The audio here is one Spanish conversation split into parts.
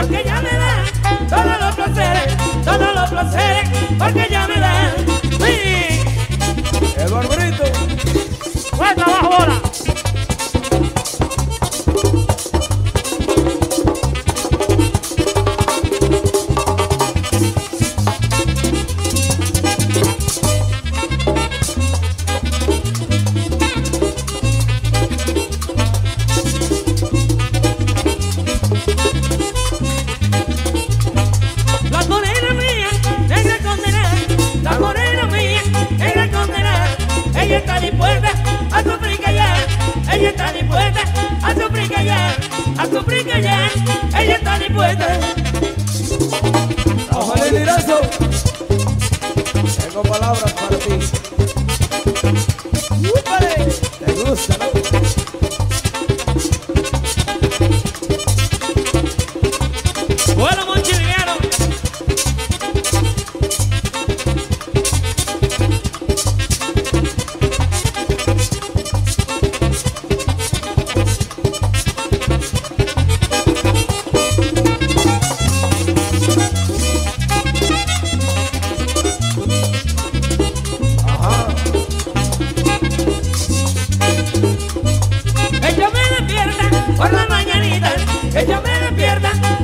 Porque ella me da todos los placeres. Todos los placeres. Porque ella Ella está dispuesta a sufrir ya. Ella está dispuesta a sufrir ya. A sufrir ya. Ella está dispuesta. Ojalá el. Tengo palabras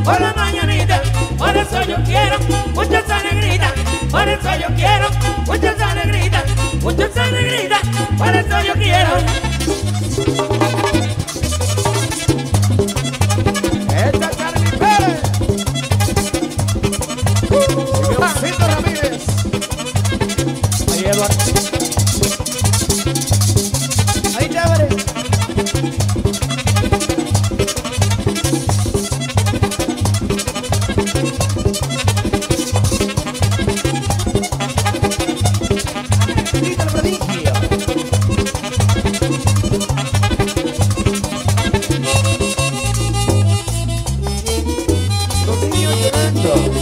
por la mañanita, por eso yo quiero mucha esa negrita, por eso yo quiero mucha esa negrita, mucha esa negrita, por eso yo quiero. Santo.